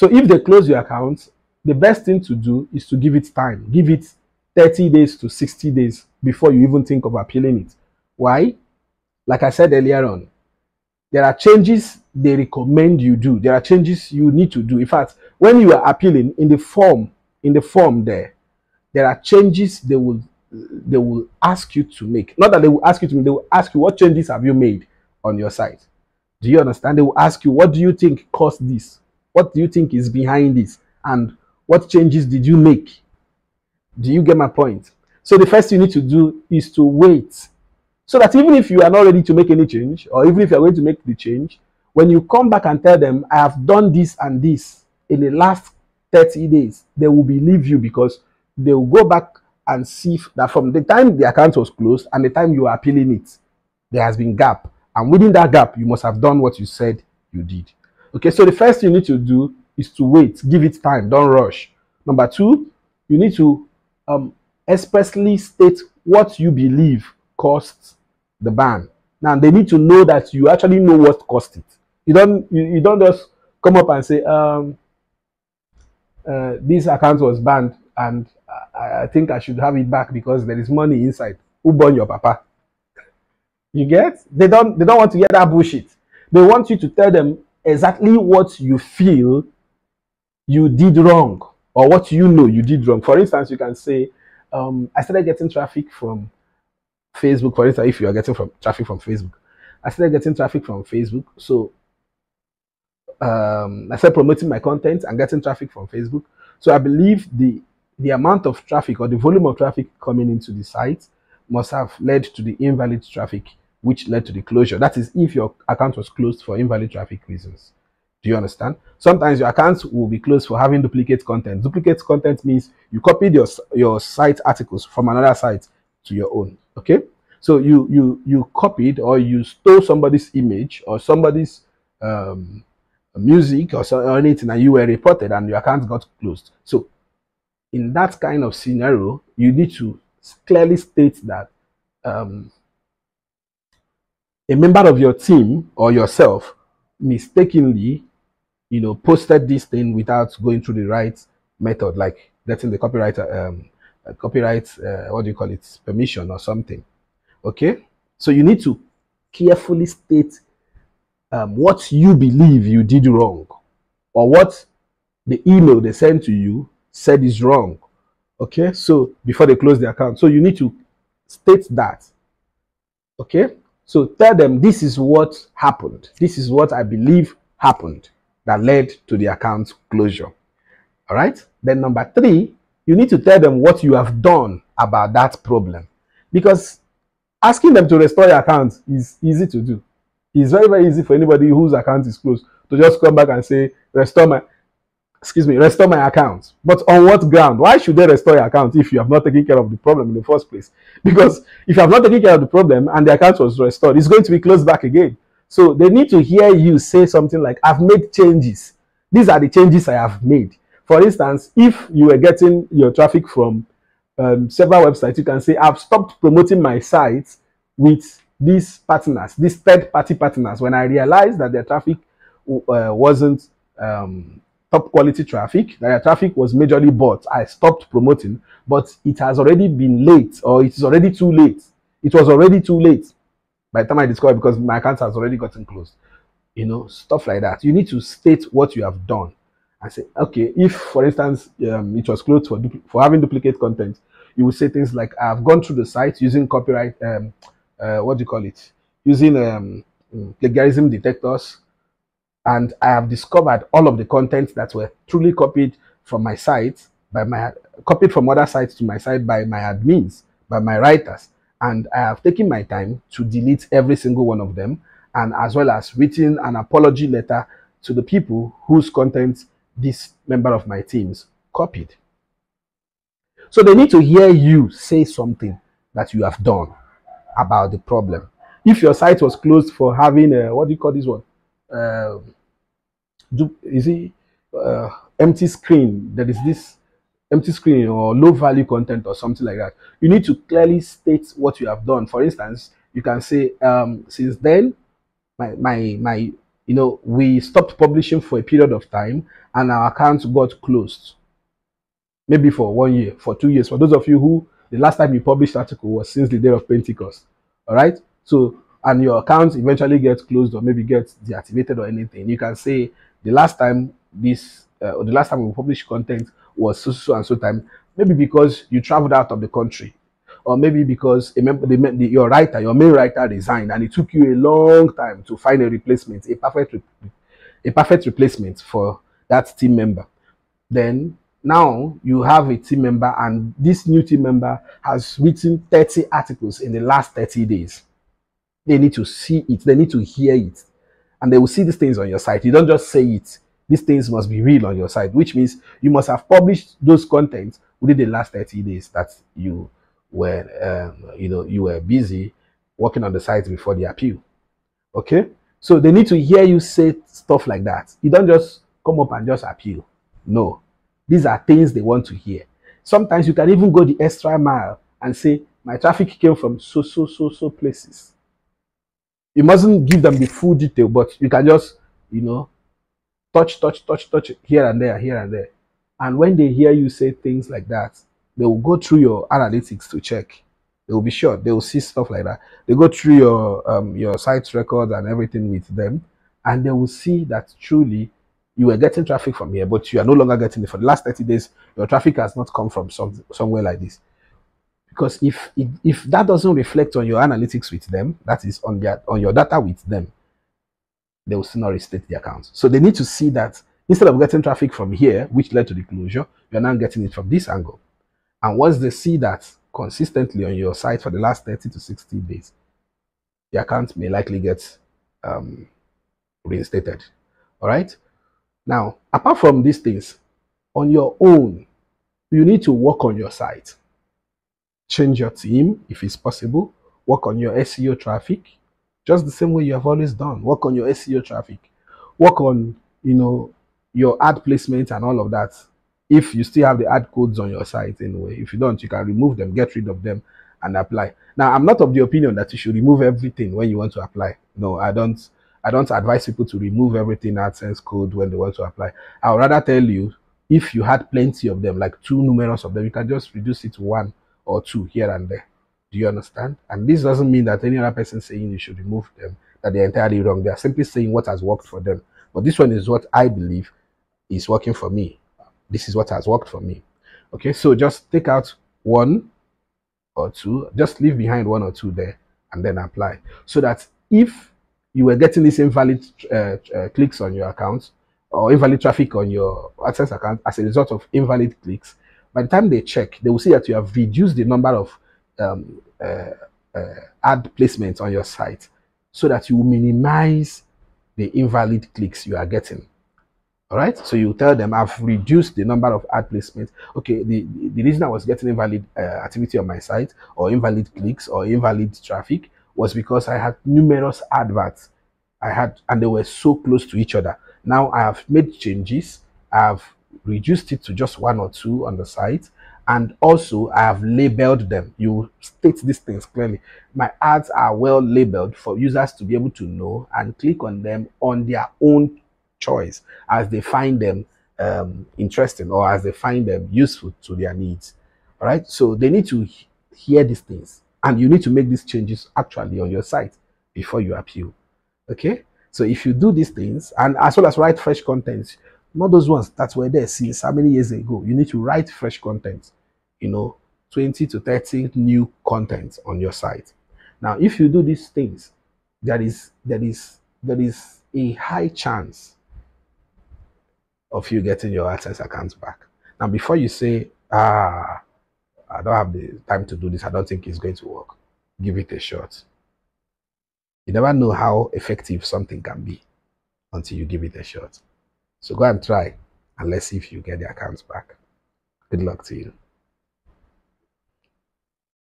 So if they close your account, the best thing to do is to give it time. Give it 30 days to 60 days before you even think of appealing it. Why? Like I said earlier on, there are changes they recommend you do. There are changes you need to do. In fact, when you are appealing in the form, in the form there, there are changes they will they will ask you to make. Not that they will ask you to make, they will ask you what changes have you made on your site. Do you understand? They will ask you what do you think caused this? What do you think is behind this? And what changes did you make? Do you get my point? So the first you need to do is to wait. So that even if you are not ready to make any change, or even if you are going to make the change, when you come back and tell them, I have done this and this in the last 30 days, they will believe you because they will go back and see that from the time the account was closed and the time you are appealing it, there has been gap. And within that gap, you must have done what you said you did. Okay, so the first thing you need to do is to wait, give it time, don't rush. Number two, you need to um, expressly state what you believe caused the ban. Now they need to know that you actually know what caused it. You don't you, you don't just come up and say um, uh, this account was banned and I, I, think I should have it back because there is money inside. Who born your papa? You get? They don't they don't want to hear that bullshit. They want you to tell them exactly what you feel you did wrong or what you know you did wrong. For instance, you can say, um, I started getting traffic from Facebook. For instance, if you are getting from traffic from Facebook, I started getting traffic from Facebook. So um, I started promoting my content and getting traffic from Facebook. So I believe the the amount of traffic or the volume of traffic coming into the site must have led to the invalid traffic, which led to the closure. That is, if your account was closed for invalid traffic reasons. Do you understand? Sometimes your accounts will be closed for having duplicate content. Duplicate content means you copied your your site articles from another site to your own. Okay, so you you you copied or you stole somebody's image or somebody's um, music or, so, or anything, and you were reported, and your account got closed. So in that kind of scenario, you need to clearly state that um, a member of your team or yourself mistakenly you know, posted this thing without going through the right method, like getting the copyright, um, uh, copyright, uh, what do you call it, permission or something. Okay, so you need to carefully state um, what you believe you did wrong, or what the email they sent to you said is wrong. Okay, so before they close the account, so you need to state that. Okay, so tell them this is what happened. This is what I believe happened that led to the account closure. All right. Then number three, you need to tell them what you have done about that problem. Because asking them to restore your account is easy to do. It's very, very easy for anybody whose account is closed to just come back and say, restore my, excuse me, restore my account. But on what ground? Why should they restore your account if you have not taken care of the problem in the first place? Because if you have not taken care of the problem and the account was restored, it's going to be closed back again. So they need to hear you say something like, I've made changes. These are the changes I have made. For instance, if you were getting your traffic from um, several websites, you can say, I've stopped promoting my sites with these partners, these third party partners. When I realized that their traffic uh, wasn't um, top quality traffic, that traffic was majorly bought, I stopped promoting, but it has already been late or it is already too late. It was already too late by the time I discovered because my account has already gotten closed. You know, stuff like that. You need to state what you have done and say, okay, if for instance um, it was closed for for having duplicate content, you will say things like, I've gone through the site using copyright, um, uh, what do you call it, using um, mm, plagiarism detectors, and I have discovered all of the content that were truly copied from my site by my copied from other sites to my site by my admins, by my writers and I have taken my time to delete every single one of them and as well as written an apology letter to the people whose contents this member of my teams copied. So they need to hear you say something that you have done about the problem. If your site was closed for having a, what do you call this one? Uh, is it uh, empty screen? There is this empty screen or low value content or something like that, you need to clearly state what you have done. For instance, you can say, um, since then, my, my, my you know, we stopped publishing for a period of time and our accounts got closed. Maybe for one year, for two years. For those of you who the last time you published article was since the day of Pentecost. All right. So, and your account eventually gets closed or maybe gets deactivated or anything. You can say the last time this, uh, or the last time we published content was so, so and so time. Maybe because you traveled out of the country or maybe because a member, the, the, your writer, your main writer resigned, and it took you a long time to find a replacement, a perfect, a perfect replacement for that team member. Then now you have a team member, and this new team member has written 30 articles in the last 30 days. They need to see it, they need to hear it, and they will see these things on your site. You don't just say it. These things must be real on your site, which means you must have published those contents within the last 30 days that you were um, you know you were busy working on the site before the appeal. Okay, so they need to hear you say stuff like that. You don't just come up and just appeal. No, these are things they want to hear. Sometimes you can even go the extra mile and say, My traffic came from so, so, so, so places. You mustn't give them the full detail, but you can just, you know, touch, touch, touch, touch here and there, here and there. And when they hear you say things like that, they will go through your analytics to check. They will be sure they will see stuff like that. They go through your um, your site records and everything with them, and they will see that truly you were getting traffic from here, but you are no longer getting it. For the last 30 days, your traffic has not come from some, somewhere like this. Because if, if that doesn't reflect on your analytics with them, that is on their on your data with them, they will still not restate the account. So they need to see that instead of getting traffic from here, which led to the closure, you're now getting it from this angle. And once they see that consistently on your site for the last 30 to 60 days, the account may likely get um, reinstated. All right. Now, apart from these things, on your own, you need to work on your site. Change your team if it's possible. Work on your SEO traffic, just the same way you have always done. Work on your SEO traffic. Work on, you know, your ad placement and all of that if you still have the ad codes on your site anyway. If you don't, you can remove them, get rid of them, and apply. Now, I'm not of the opinion that you should remove everything when you want to apply. No, I don't. I don't advise people to remove everything AdSense code when they want to apply. I would rather tell you if you had plenty of them, like too numerous of them, you can just reduce it to one or two here and there. Do you understand? And this doesn't mean that any other person saying you should remove them that they're entirely wrong. They are simply saying what has worked for them. But this one is what I believe is working for me this is what has worked for me. Okay, so just take out one or two, just leave behind one or two there and then apply. So that if you were getting this invalid uh, uh, clicks on your account or invalid traffic on your AdSense account as a result of invalid clicks, by the time they check, they will see that you have reduced the number of um, uh, uh ad placements on your site so that you minimize the invalid clicks you are getting. All right. So you tell them I've reduced the number of ad placements. Okay. The, the reason I was getting invalid uh, activity on my site or invalid clicks or invalid traffic was because I had numerous adverts. I had, and they were so close to each other. Now I have made changes. I've reduced it to just one or two on the site. And also I have labeled them. You state these things clearly. My ads are well labeled for users to be able to know and click on them on their own choice as they find them um, interesting or as they find them useful to their needs. All right. So they need to hear these things and you need to make these changes actually on your site before you appeal. Okay. So if you do these things and as well as write fresh content, not those ones that were there since how many years ago, you need to write fresh content, you know, 20 to 30 new content on your site. Now, if you do these things, there is there is there is a high chance of you getting your AdSense accounts back. Now, before you say, ah, I don't have the time to do this, I don't think it's going to work, give it a shot. You never know how effective something can be until you give it a shot. So go and try and let's see if you get the accounts back. Good luck to you.